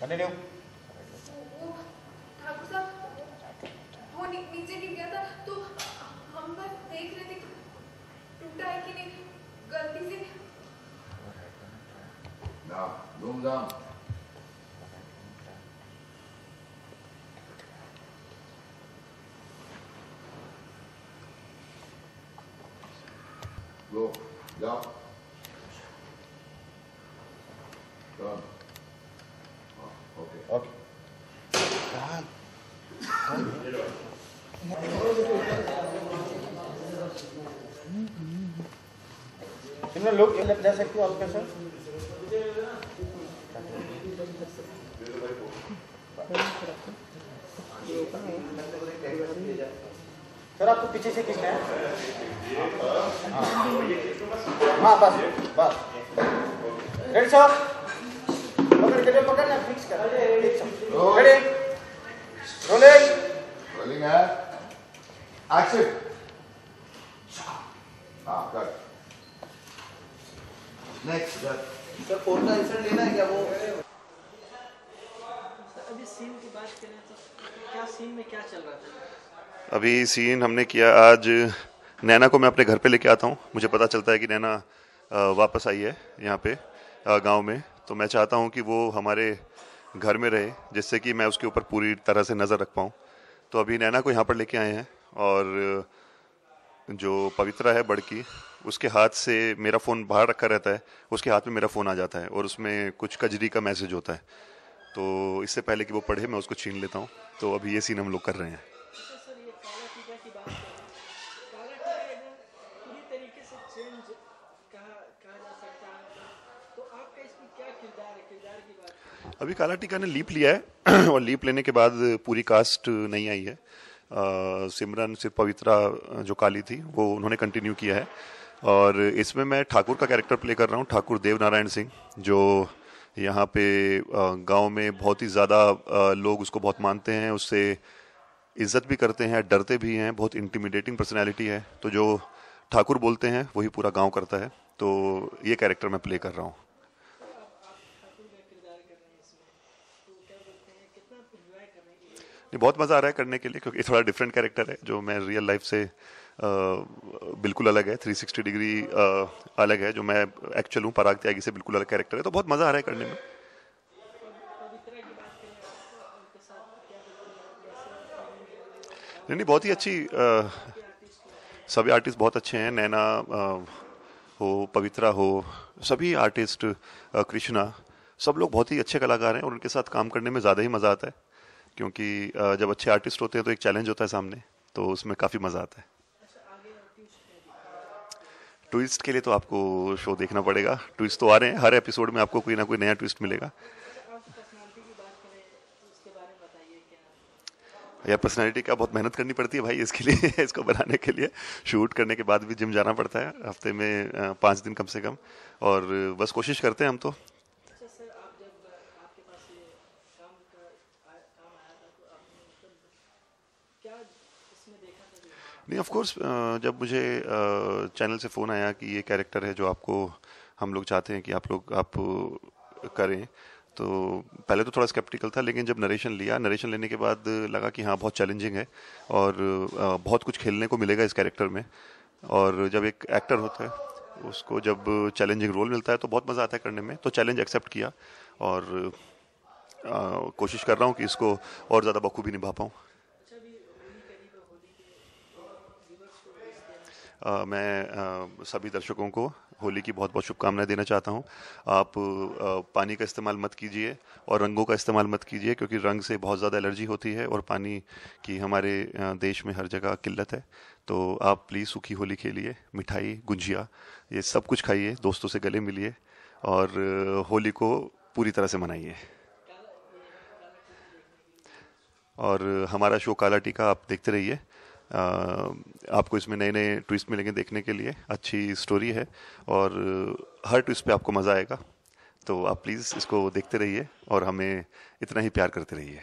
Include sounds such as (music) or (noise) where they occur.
Continue वो ठाकुर साहब वो नी, नीचे गिर गया था तो हम बस देख रहे थे टूटा है कि नहीं गलती से Now, room. Go. Down. Done. सिमरन लोग जा सकते हो आप कैसे सर, आपको पीछे से किसने हाँ। हाँ बस बस। रेडी सर पकड़ के पकड़ना फिक्स कर। Ready rolling Rolling hand. Action. Ah, cut. Next. Sir phone का इंसर्ट लेना है क्या वो अभी सीन की बात करें तो क्या सीन में क्या चल रहा था अभी सीन हमने किया आज नैना को मैं अपने घर पे लेके आता हूँ मुझे पता चलता है कि नैना वापस आई है यहाँ पे गाँव में तो मैं चाहता हूँ कि वो हमारे घर में रहे जिससे कि मैं उसके ऊपर पूरी तरह से नज़र रख पाऊँ तो अभी नैना को यहाँ पर लेके आए हैं और जो पवित्रा है बड़की, उसके हाथ से मेरा फ़ोन बाहर रखा रहता है, उसके हाथ में मेरा फ़ोन आ जाता है और उसमें कुछ कजरी का मैसेज होता है। तो इससे पहले कि वो पढ़े, मैं उसको छीन लेता हूँ। तो अभी ये सीन हम लोग कर रहे हैं। अभी काला टीका ने लीप लिया है (clears throat) और लीप लेने के बाद पूरी कास्ट नहीं आई है। सिमरन सिर्फ़ पवित्रा जो काली थी, वो उन्होंने कंटिन्यू किया है। और इसमें मैं ठाकुर का कैरेक्टर प्ले कर रहा हूँ, ठाकुर देव नारायण सिंह, जो यहाँ पे गाँव में बहुत ही ज़्यादा लोग उसको बहुत मानते हैं, उससे इज़्ज़त भी करते हैं, डरते भी हैं, बहुत इंटिमिडेटिंग पर्सनैलिटी है। तो जो ठाकुर बोलते हैं, वही पूरा गाँव करता है। तो ये कैरेक्टर मैं प्ले कर रहा हूँ ठाकुर का किरदार कर रहे हैं इसमें तो क्या बोलते हैं कितना एंजॉय करने के लिए ये बहुत मज़ा आ रहा है करने के लिए क्योंकि थोड़ा डिफरेंट कैरेक्टर है जो मैं रियल लाइफ से अ, बिल्कुल अलग है 360 डिग्री अ, अलग है जो मैं एक्चुअल हूँ पराग त्यागी से बिल्कुल अलग कैरेक्टर है तो बहुत मज़ा आ रहा है करने में। नहीं नहीं बहुत ही अच्छी अ, सभी आर्टिस्ट बहुत अच्छे हैं नैना हो पवित्रा हो सभी आर्टिस्ट कृष्णा सब लोग बहुत ही अच्छे कलाकार हैं और उनके साथ काम करने में ज़्यादा ही मज़ा आता है। क्योंकि जब अच्छे आर्टिस्ट होते हैं तो एक चैलेंज होता है सामने तो उसमें काफ़ी मज़ा आता है। ट्विस्ट के लिए तो आपको शो देखना पड़ेगा। ट्विस्ट तो आ रहे हैं, हर एपिसोड में आपको कोई ना कोई नया ट्विस्ट मिलेगा। या पर्सनैलिटी का बहुत मेहनत करनी पड़ती है भाई इसके लिए, (laughs) इसको बनाने के लिए। शूट करने के बाद भी जिम जाना पड़ता है, हफ़्ते में पाँच दिन कम से कम। और बस कोशिश करते हैं हम तो अच्छा सर आप जब आपके पास ये काम का आ, काम आया था तो आपने मतलब क्या इसमें देखा था जो नहीं ऑफ़ कोर्स जब मुझे चैनल से फ़ोन आया कि ये कैरेक्टर है जो आपको हम लोग चाहते हैं कि आप लोग आप करें तो पहले तो थोड़ा स्केप्टिकल था लेकिन जब नरेशन लिया नरेशन लेने के बाद लगा कि हाँ बहुत चैलेंजिंग है और बहुत कुछ खेलने को मिलेगा इस कैरेक्टर में और जब एक एक्टर होता है उसको जब चैलेंजिंग रोल मिलता है तो बहुत मज़ा आता है करने में तो चैलेंज एक्सेप्ट किया और अ, कोशिश कर रहा हूँ कि इसको और ज़्यादा बखूबी निभा पाऊँ। मैं सभी दर्शकों को होली की बहुत बहुत शुभकामनाएँ देना चाहता हूँ। आप पानी का इस्तेमाल मत कीजिए और रंगों का इस्तेमाल मत कीजिए क्योंकि रंग से बहुत ज़्यादा एलर्जी होती है और पानी की हमारे देश में हर जगह किल्लत है। तो आप प्लीज़ सूखी होली के लिए मिठाई, गुंजिया, ये सब कुछ खाइए, दोस्तों से गले मिलिए और होली को पूरी तरह से मनाइए। और हमारा शो काला टीका आप देखते रहिए। आपको इसमें नए नए ट्विस्ट मिलेंगे देखने के लिए। अच्छी स्टोरी है और हर ट्विस्ट पे आपको मज़ा आएगा। तो आप प्लीज़ इसको देखते रहिए और हमें इतना ही प्यार करते रहिए।